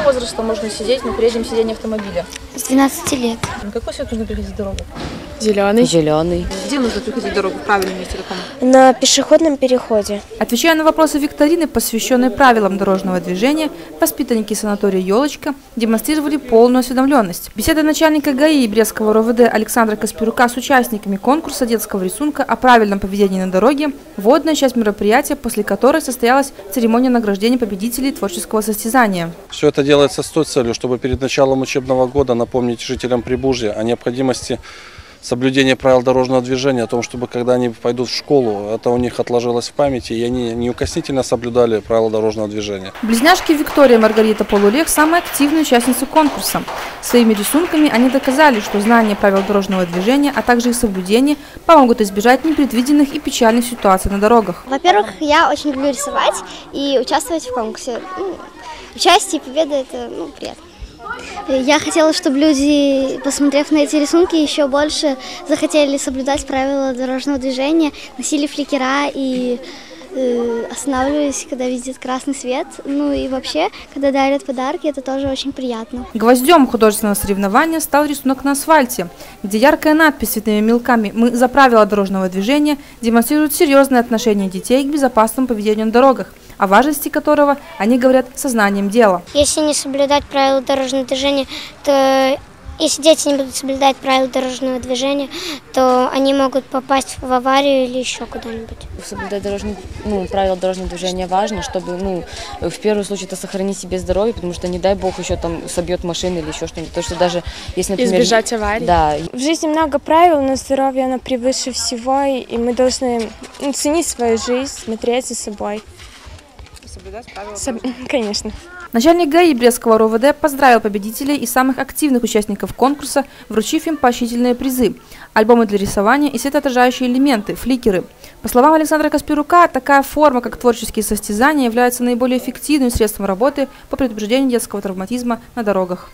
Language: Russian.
какого возраста можно сидеть на переднем сиденье автомобиля? С 12 лет. На какой свет нужно переходить дорогу? Зеленый. Зеленый. Где нужно переходить дорогу? Месте каком? На пешеходном переходе. Отвечая на вопросы викторины, посвященные правилам дорожного движения, воспитанники санатория «Елочка» демонстрировали полную осведомленность. Беседа начальника ГАИ Брестского РОВД Александра Каспирука с участниками конкурса детского рисунка о правильном поведении на дороге – вводная часть мероприятия, после которой состоялась церемония награждения победителей творческого состязания. Все это делается с той целью, чтобы перед началом учебного года напомнить жителям Прибужья о необходимости соблюдения правил дорожного движения, о том, чтобы когда они пойдут в школу, это у них отложилось в памяти, и они неукоснительно соблюдали правила дорожного движения. Близняшки Виктория и Маргарита Полулех – самые активные участницы конкурса. Своими рисунками они доказали, что знание правил дорожного движения, а также их соблюдение помогут избежать непредвиденных и печальных ситуаций на дорогах. Во-первых, я очень люблю рисовать и участвовать в конкурсе. Ну, участие и победа – это ну, приятно. Я хотела, чтобы люди, посмотрев на эти рисунки, еще больше захотели соблюдать правила дорожного движения, носили фликера и э, останавливались, когда видят красный свет. Ну и вообще, когда дарят подарки, это тоже очень приятно. Гвоздем художественного соревнования стал рисунок на асфальте, где яркая надпись цветными мелками «Мы за правила дорожного движения» демонстрирует серьезное отношение детей к безопасному поведению на дорогах о важности которого они говорят сознанием дела. Если не соблюдать правила дорожного движения, то если дети не будут соблюдать правила дорожного движения, то они могут попасть в аварию или еще куда-нибудь. Соблюдать дорожный, ну, правила дорожного движения важно, чтобы, ну, в первый случай это сохранить себе здоровье, потому что, не дай бог, еще там собьет машину или еще что-нибудь. То, что даже если, например... Избежать аварий. Да. В жизни много правил, но здоровье, оно превыше всего, и мы должны ну, ценить свою жизнь, смотреть за собой соблюдать правила. Соб... Конечно. Начальник ГАИ Брестского РОВД поздравил победителей и самых активных участников конкурса, вручив им поощрительные призы – альбомы для рисования и светоотражающие элементы – фликеры. По словам Александра Каспирука, такая форма, как творческие состязания, является наиболее эффективным средством работы по предупреждению детского травматизма на дорогах.